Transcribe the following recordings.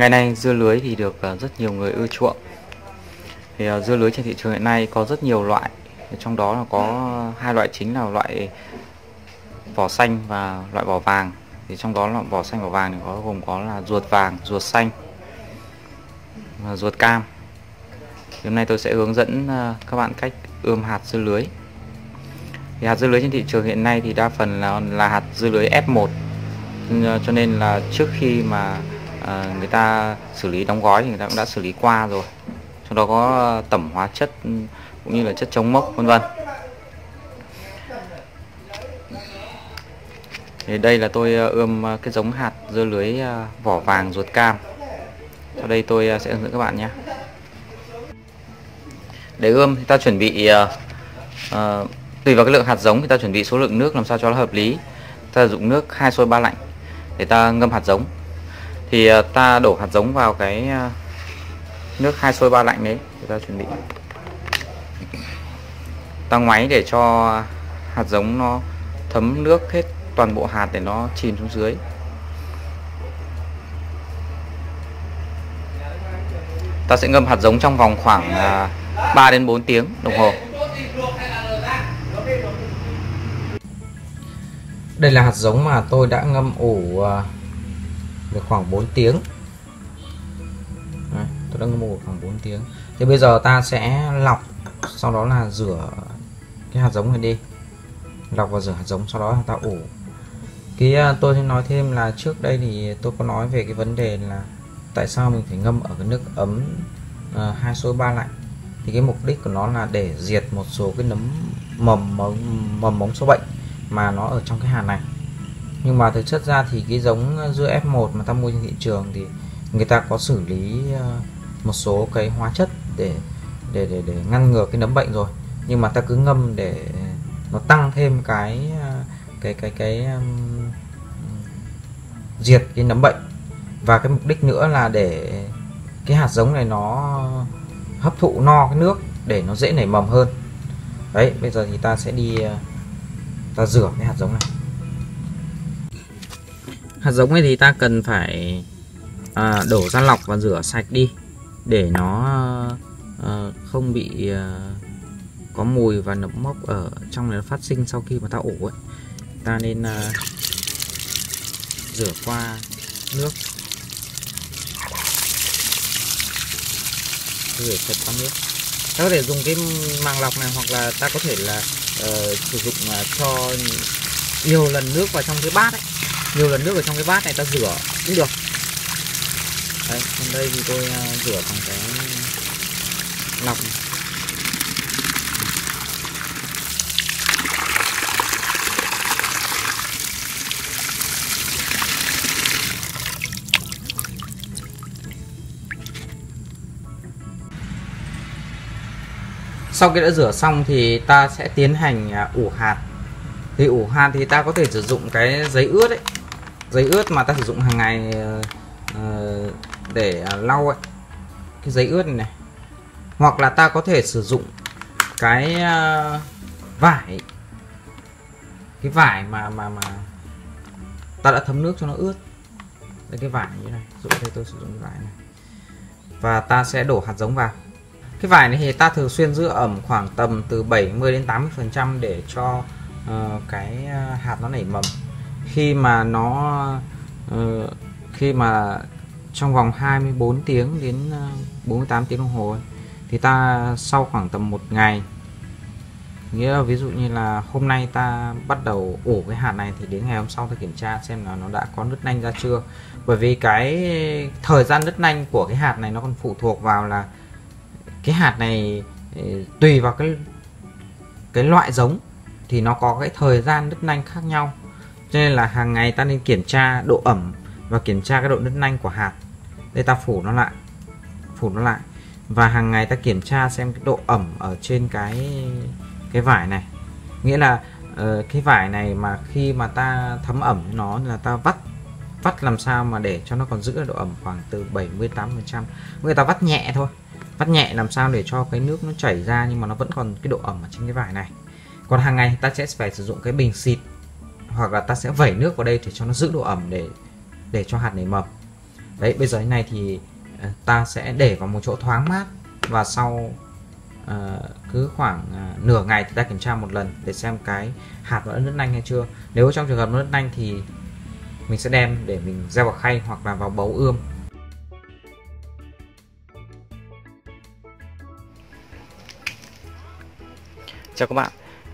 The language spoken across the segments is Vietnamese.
Ngày nay dưa lưới thì được ờ, rất nhiều người ưa chuộng. Thì ờ, dưa lưới trên thị trường hiện nay có rất nhiều loại. Trong đó là có hai loại chính là loại vỏ xanh và loại vỏ vàng. Thì trong đó là vỏ xanh vỏ vàng thì có gồm có là ruột vàng, ruột xanh và ruột cam. Thì hôm nay tôi sẽ hướng dẫn ờ, các bạn cách ươm hạt dưa lưới. Thì hạt dưa lưới trên thị trường hiện nay thì đa phần là là hạt dưa lưới F1 cho nên là trước khi mà à, người ta xử lý đóng gói thì người ta cũng đã xử lý qua rồi. Trong đó có ờ, tẩm hóa chất ừ, cũng như là chất chống mốc vân vân. Thì đây là tôi ờ, ươm ờ, cái giống hạt dưa lưới vỏ vàng ruột cam. Sau đây tôi sẽ hướng dẫn các bạn nhé. Để ươm thì ta chuẩn bị uh, tùy vào cái lượng hạt giống thì ta chuẩn bị số lượng nước làm sao cho nó hợp lý. Ta dùng nước hai sôi ba lạnh để ta ngâm hạt giống thì à, ta đổ hạt giống vào cái à, nước hai sôi ba lạnh đấy, để ta chuẩn bị. Ta ngoáy để cho hạt giống nó thấm nước hết toàn bộ hạt để nó chìm xuống dưới. Ta sẽ ngâm hạt giống trong vòng khoảng à, 3 đến 4 tiếng đồng hồ. Đây là hạt giống mà tôi đã ngâm ủ được khoảng 4 tiếng. Đấy, tôi đã ngâm khoảng 4 tiếng. Thì bây giờ ta sẽ lọc sau đó là rửa cái hạt giống này đi. Lọc và rửa hạt giống sau đó là ta ủ. Cái à, tôi sẽ nói thêm là trước đây thì tôi có nói về cái vấn đề là tại sao mình phải ngâm ở cái nước ấm à, hai số ba lạnh. Thì cái mục đích của nó là để diệt một số cái nấm mầm mầm mầm mống sâu bệnh mà nó ở trong cái hạt này nhưng mà thực chất ra thì cái giống dưa F1 mà ta mua trên thị trường thì người ta có xử lý ờ, một số cái hóa chất để để để để ngăn ngừa cái nấm bệnh rồi. Nhưng mà ta cứ ngâm để nó tăng thêm cái ờ, cái cái cái cái um, diệt cái nấm bệnh. Và cái mục đích nữa là để cái hạt giống này nó hấp thụ no cái nước để nó dễ nảy mầm hơn. Đấy bây giờ thì ta sẽ đi ờ, ta rửa cái hạt giống này hạt giống này thì ta cần phải à, đổ ra lọc và rửa sạch đi để nó à, không bị à, có mùi và nấm mốc ở trong này phát sinh sau khi mà ta ủ ấy. Ta nên à, rửa qua nước. Rửa sạch qua nước. Ta có thể dùng cái màng lọc này hoặc là ta có thể là uh, sử dụng uh, cho nhiều lần nước vào trong cái bát ấy nhiều lần nước ở trong cái bát này ta rửa cũng được. Đấy, còn đây thì tôi à, rửa bằng cái lọc này. sau khi đã rửa xong thì ta sẽ tiến hành à, ủ hạt. Thì ủ hạt thì ta có thể sử dụng cái giấy ướt ấy giấy ướt mà ta sử dụng hàng ngày uh, để ờ, lau ấy. Cái giấy ướt này, này. Hoặc là ta có thể sử dụng cái uh, vải. Cái vải mà mà mà ta đã thấm nước cho nó ướt. Đây cái vải như này. Dụ đây tôi sử dụng cái vải này. Và ta sẽ đổ hạt giống vào. Cái vải này thì ta thường xuyên giữ ẩm khoảng tầm từ 70 đến 80 phần trăm để cho uh, cái hạt nó nảy mầm khi mà nó uh, khi mà trong vòng 24 tiếng đến ờ, 48 tiếng đồng hồ ấy, thì ta sau khoảng tầm một ngày nghĩa là ví dụ như là hôm nay ta bắt đầu ủ cái hạt này thì đến ngày hôm sau ta kiểm tra xem là nó đã có nứt nanh ra chưa. Bởi vì cái thời gian nứt nanh của cái hạt này nó còn phụ thuộc vào là cái hạt này ờ, tùy vào cái cái loại giống thì nó có cái thời gian nứt nanh khác nhau cho nên là hàng ngày ta nên kiểm tra độ ẩm và kiểm tra cái độ nứt nanh của hạt. Đây ta phủ nó lại phủ nó lại. Và hàng ngày ta kiểm tra xem cái độ ẩm ở trên cái cái vải này. Nghĩa là uh, cái vải này mà khi mà ta thấm ẩm nó là ta vắt vắt làm sao mà để cho nó còn giữ độ ẩm khoảng từ 78 phần trăm. Người ta vắt nhẹ thôi vắt nhẹ làm sao để cho cái nước nó chảy ra nhưng mà nó vẫn còn cái độ ẩm ở trên cái vải này. Còn hàng ngày ta sẽ phải sử dụng cái bình xịt hoặc là ta sẽ vẩy nước vào đây để cho nó giữ độ ẩm để để cho hạt nảy mầm đấy bây giờ cái này thì à, ta sẽ để vào một chỗ thoáng mát và sau uh, cứ khoảng uh, nửa ngày thì ta kiểm tra một lần để xem cái hạt nó đã nứt nanh hay chưa. Nếu trong trường hợp nó nứt nanh thì mình sẽ đem để mình gieo vào khay hoặc là vào bấu ươm. Chào các bạn.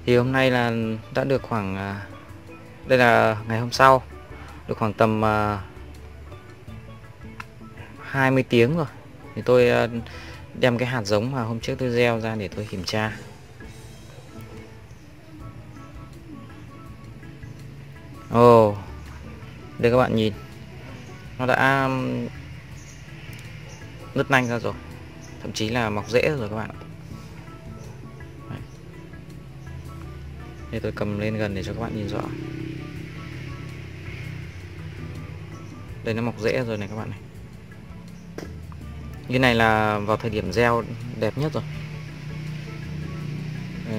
Thì hôm nay là đã được khoảng đây là ngày hôm sau được khoảng tầm à, 20 tiếng rồi. Thì tôi uh, đem cái hạt giống mà hôm trước tôi gieo ra để tôi kiểm tra. Ồ oh, đây các bạn nhìn. Nó đã nứt nanh ra rồi. Thậm chí là mọc rễ rồi các bạn Đây tôi cầm lên gần để cho các bạn nhìn rõ. Đây nó mọc rễ rồi này các bạn này. Như này là vào thời điểm gieo đẹp nhất rồi. Ừ,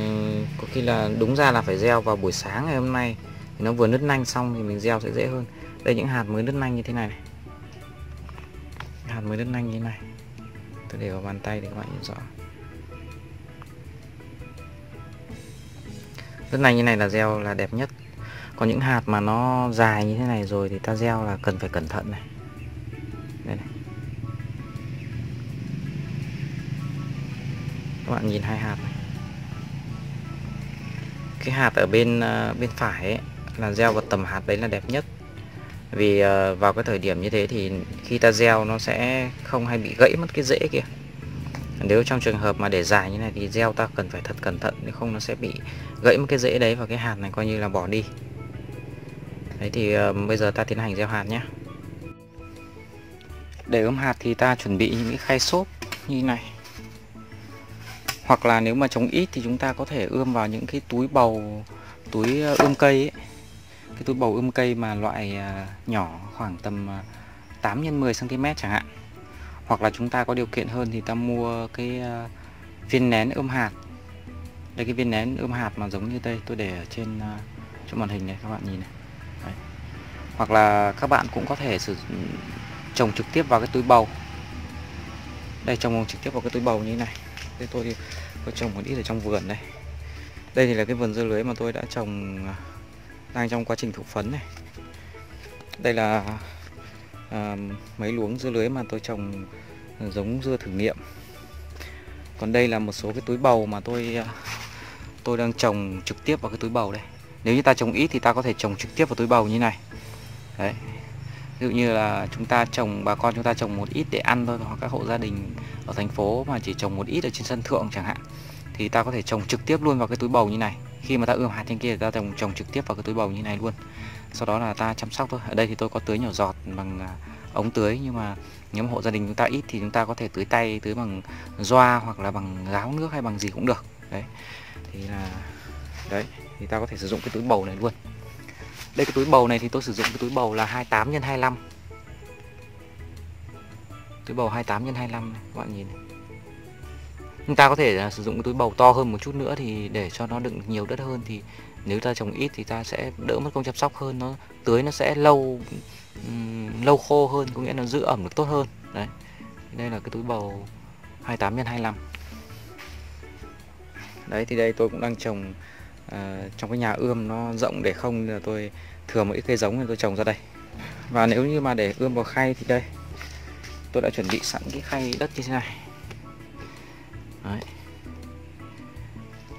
Có khi là đúng ra là phải gieo vào buổi sáng ngày hôm nay. Thì Nó vừa nứt nanh xong thì mình gieo sẽ dễ hơn. Đây những hạt mới nứt nanh như thế này này. Hạt mới nứt nanh như thế này. Tôi để vào bàn tay để các bạn nhìn rõ. Nứt này như này là gieo là đẹp nhất có những hạt mà nó dài như thế này rồi thì ta gieo là cần phải cẩn thận này. Đây này. Các bạn nhìn hai hạt này. Cái hạt ở bên ờ, bên phải ấy, là gieo vào tầm hạt đấy là đẹp nhất. Vì ờ, vào cái thời điểm như thế thì khi ta gieo nó sẽ không hay bị gãy mất cái rễ kia. nếu trong trường hợp mà để dài như này thì gieo ta cần phải thật cẩn thận nếu không nó sẽ bị gãy mất cái rễ đấy và cái hạt này coi như là bỏ đi đấy thì uh, bây giờ ta tiến hành gieo hạt nhé. Để ươm hạt thì ta chuẩn bị những cái khay xốp như này. Hoặc là nếu mà trồng ít thì chúng ta có thể ươm vào những cái túi bầu túi ờ, ươm cây ấy. cái túi bầu ươm cây mà loại ờ, nhỏ khoảng tầm 8 x 10 cm chẳng hạn. Hoặc là chúng ta có điều kiện hơn thì ta mua cái viên nén ươm hạt. Đây cái viên nén ươm hạt mà giống như đây tôi để ở trên chỗ màn hình này các bạn nhìn này hoặc là các bạn cũng có thể sử ừ, trồng trực tiếp vào cái túi bầu. Đây trồng trực tiếp vào cái túi bầu như thế này. Đây tôi tôi trồng một ít ở trong vườn đây đây thì là cái vườn dưa lưới mà tôi đã trồng à, đang trong quá trình thụ phấn này. Đây là à, mấy luống dưa lưới mà tôi trồng à, giống dưa thử nghiệm. Còn đây là một số cái túi bầu mà tôi à, tôi đang trồng trực tiếp vào cái túi bầu đây. Nếu như ta trồng ít thì ta có thể trồng trực tiếp vào túi bầu như này đấy. Ví dụ như là chúng ta trồng, bà con chúng ta trồng một ít để ăn thôi, hoặc các hộ gia đình ở thành phố mà chỉ trồng một ít ở trên sân thượng chẳng hạn, thì ta có thể trồng trực tiếp luôn vào cái túi bầu như này. Khi mà ta ươm hạt trên kia thì ta trồng trồng trực tiếp vào cái túi bầu như này luôn. Sau đó là ta chăm sóc thôi. Ở đây thì tôi có tưới nhỏ giọt bằng à, ống tưới, nhưng mà nếu mà hộ gia đình chúng ta ít thì chúng ta có thể tưới tay, tưới bằng doa hoặc là bằng gáo nước hay bằng gì cũng được. Đấy. Thì là, đấy, thì ta có thể sử dụng cái túi bầu này luôn đây cái túi bầu này thì tôi sử dụng cái túi bầu là 28 x 25 túi bầu 28 x 25 này, các bạn nhìn này. chúng ta có thể uh, sử dụng cái túi bầu to hơn một chút nữa thì để cho nó đựng nhiều đất hơn thì nếu ta trồng ít thì ta sẽ đỡ mất công chăm sóc hơn nó tưới nó sẽ lâu um, lâu khô hơn có nghĩa là giữ ẩm được tốt hơn. Đấy đây là cái túi bầu 28 x 25 đấy thì đây tôi cũng đang trồng à, trong cái nhà ươm nó rộng để không là tôi thừa một ít cây giống thì tôi trồng ra đây. Và nếu như mà để ươm vào khay thì đây tôi đã chuẩn bị sẵn cái khay đất như thế này. Đấy.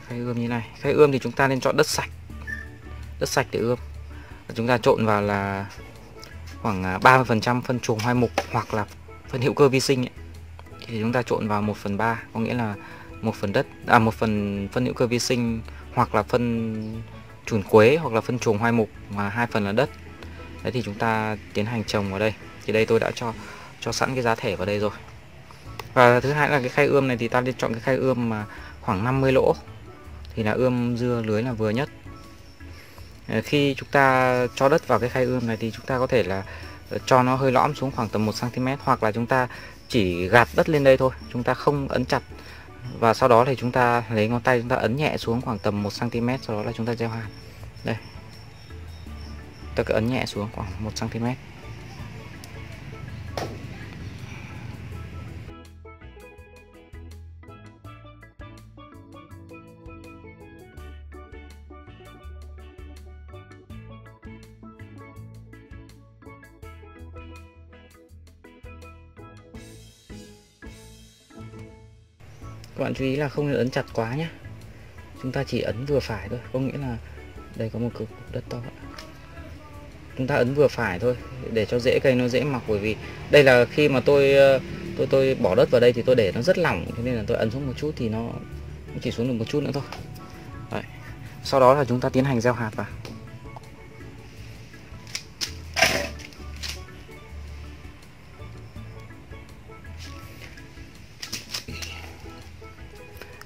Khay ươm như này. Khay ươm thì chúng ta nên chọn đất sạch. Đất sạch để ươm. Chúng ta trộn vào là khoảng à, 30% phân chuồng hoai mục hoặc là phân hữu cơ vi sinh ấy. thì chúng ta trộn vào 1 phần 3 có nghĩa là một phần đất à một phần phân hữu cơ vi sinh hoặc là phân chuồn quế hoặc là phân chuồng hoai mục mà hai phần là đất. Đấy thì chúng ta tiến hành trồng vào đây. Thì đây tôi đã cho cho sẵn cái giá thể vào đây rồi. Và thứ hai là cái khay ươm này thì ta nên chọn cái khay ươm mà khoảng 50 lỗ. Thì là ươm dưa lưới là vừa nhất. Ờ, khi chúng ta cho đất vào cái khay ươm này thì chúng ta có thể là ờ, cho nó hơi lõm xuống khoảng tầm 1 cm hoặc là chúng ta chỉ gạt đất lên đây thôi. Chúng ta không ấn chặt và sau đó thì chúng ta lấy ngón tay chúng ta ấn nhẹ xuống khoảng tầm 1 cm sau đó là chúng ta gieo hạt. Đây. Ta cứ ấn nhẹ xuống khoảng 1 cm các bạn chú ý là không nên ấn chặt quá nhé chúng ta chỉ ấn vừa phải thôi có nghĩa là đây có một cục đất to. Chúng ta ấn vừa phải thôi để cho dễ cây nó dễ mọc bởi vì đây là khi mà tôi ờ, tôi tôi bỏ đất vào đây thì tôi để nó rất lỏng thế nên là tôi ấn xuống một chút thì nó, nó chỉ xuống được một chút nữa thôi. Đấy. sau đó là chúng ta tiến hành gieo hạt vào.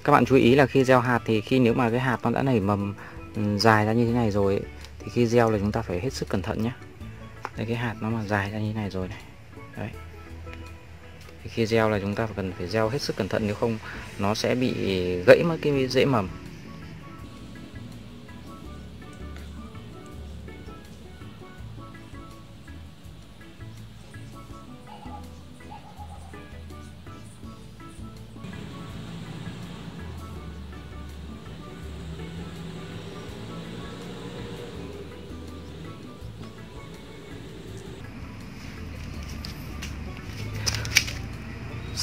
Các bạn chú ý là khi gieo hạt thì khi nếu mà cái hạt nó đã nảy mầm ừ, dài ra như thế này rồi ấy, thì khi gieo là chúng ta phải hết sức cẩn thận nhé đây cái hạt nó mà dài ra như thế này rồi này. Đấy. Thì khi gieo là chúng ta cần phải gieo hết sức cẩn thận nếu không nó sẽ bị gãy mất cái rễ mầm.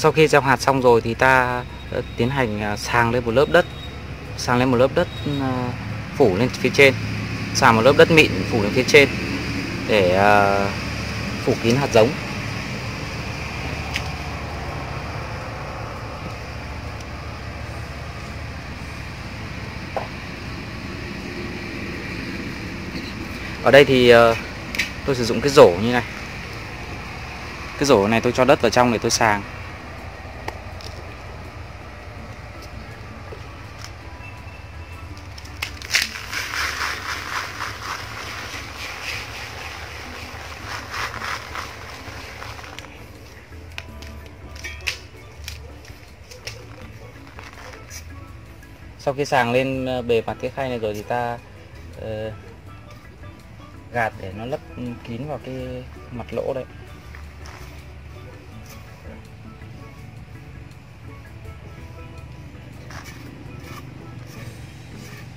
Sau khi gieo hạt xong rồi thì ta ờ, tiến hành à, sàng lên một lớp đất, sàng lên một lớp đất ừ, à, phủ lên phía trên, sàng một lớp đất mịn phủ lên phía trên để à, phủ kín hạt giống. Ở đây thì ờ, tôi sử dụng cái rổ như này. Cái rổ này tôi cho đất vào trong để tôi sàng. Sau khi sàng lên ờ, bề mặt cái khay này rồi thì ta uh, gạt để nó lấp kín vào cái mặt lỗ đấy.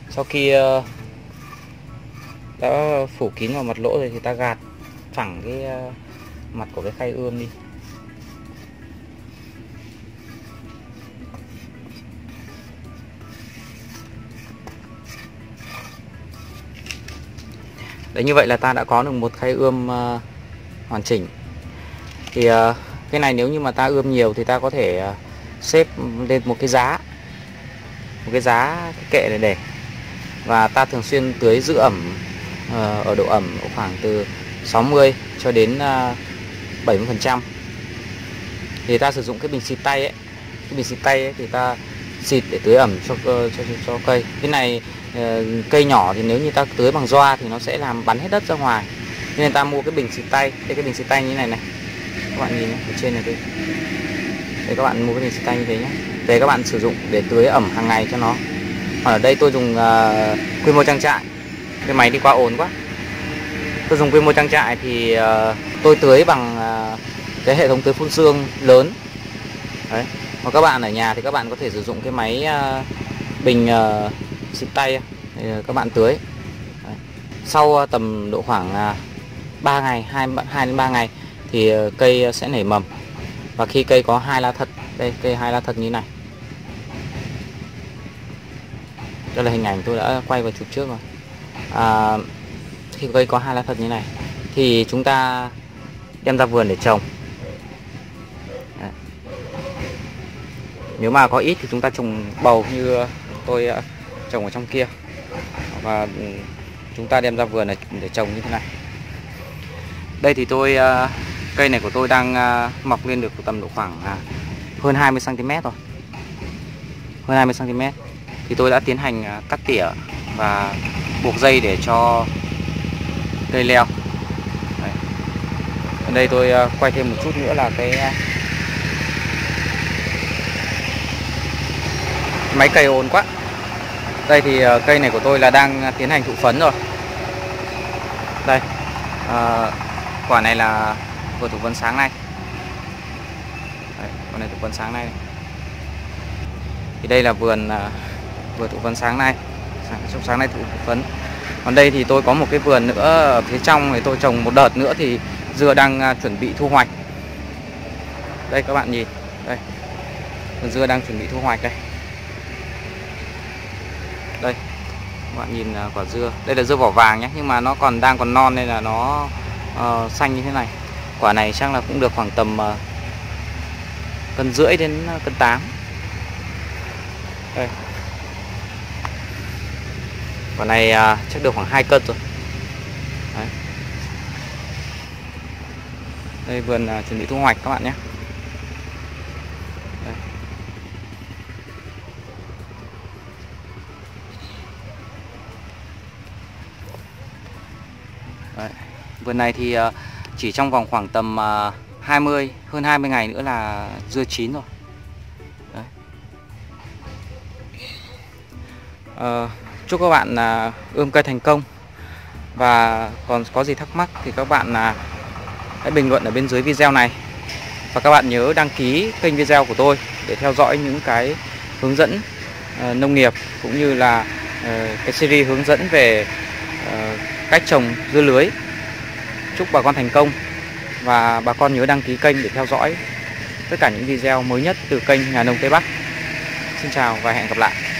Sau khi uh, đã phủ kín vào mặt lỗ rồi thì ta gạt phẳng cái uh, mặt của cái khay ươm đi. Đấy như vậy là ta đã có được một khay ươm uh, hoàn chỉnh. Thì uh, cái này nếu như mà ta ươm nhiều thì ta có thể uh, xếp lên một cái giá Một cái giá cái kệ này để. Và ta thường xuyên tưới giữ ẩm uh, ở độ ẩm khoảng từ 60 cho đến uh, 70% Thì ta sử dụng cái bình xịt tay ấy Cái bình xịt tay ấy thì ta xịt để tưới ẩm cho, cho, cho, cho cây. Cái này ờ, cây nhỏ thì nếu như ta tưới bằng doa thì nó sẽ làm bắn hết đất ra ngoài. Nên ta mua cái bình xịt tay. Đây cái bình xịt tay như này này. Các bạn nhìn ở trên này đây đây các bạn mua cái bình xịt tay như thế nhé để các bạn sử dụng để tưới ẩm hàng ngày cho nó. Ở đây tôi dùng uh, quy mô trang trại. Cái máy đi qua ồn quá. Tôi dùng quy mô trang trại thì uh, tôi tưới bằng uh, cái hệ thống tưới phun xương lớn. Đấy mà các bạn ở nhà thì các bạn có thể sử dụng cái máy ờ, bình ờ, xịt tay ờ, các bạn tưới. Sau tầm độ khoảng 3 ngày 2, 2 đến 3 ngày thì cây sẽ nảy mầm. Và khi cây có hai lá thật đây cây hai lá thật như này. Đây là hình ảnh tôi đã quay và chụp trước rồi. À, khi cây có hai lá thật như này thì chúng ta đem ra vườn để trồng. Nếu mà có ít thì chúng ta trồng bầu như tôi ờ, trồng ở trong kia. Và ừ, chúng ta đem ra vườn này để trồng như thế này. Đây thì tôi ờ, cây này của tôi đang ờ, mọc lên được tầm độ khoảng à, hơn 20 cm rồi. Hơn 20 cm thì tôi đã tiến hành cắt tỉa và buộc dây để cho cây leo. Đây, đây tôi quay thêm một chút nữa là cái máy cày ồn quá. Đây thì ờ, cây này của tôi là đang tiến hành thụ phấn rồi. Đây à, quả này là vừa thụ phấn sáng nay. Đây, quả này thụ phấn sáng nay thì đây là vườn uh, vừa thụ phấn sáng nay. Sáng, sáng nay thụ phấn. Còn đây thì tôi có một cái vườn nữa ở phía trong thì tôi trồng một đợt nữa thì dưa đang chuẩn bị thu hoạch. Đây các bạn nhìn. Đây. Dưa đang chuẩn bị thu hoạch đây đây các bạn nhìn à, quả dưa. Đây là dưa vỏ vàng nhé nhưng mà nó còn đang còn non nên là nó uh, xanh như thế này. Quả này chắc là cũng được khoảng tầm uh, cân rưỡi đến ờ, cân 8 đây. Quả này uh, chắc được khoảng 2 cân rồi. Đấy. đây vườn uh, chuẩn bị thu hoạch các bạn nhé Đấy. Vườn này thì ờ, chỉ trong vòng khoảng tầm ờ, 20 hơn 20 ngày nữa là dưa chín rồi. Đấy. À, chúc các bạn à, ươm cây thành công và còn có gì thắc mắc thì các bạn à, hãy bình luận ở bên dưới video này và các bạn nhớ đăng ký kênh video của tôi để theo dõi những cái hướng dẫn nông nghiệp cũng như là cái series hướng dẫn về cách trồng dưa lưới chúc bà con thành công và bà con nhớ đăng ký kênh để theo dõi tất cả những video mới nhất từ kênh nhà nông Tây Bắc. Xin chào và hẹn gặp lại.